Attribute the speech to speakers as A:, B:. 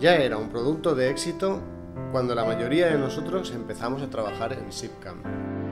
A: Ya era un producto de éxito cuando la mayoría de nosotros empezamos a trabajar en SIPCAM.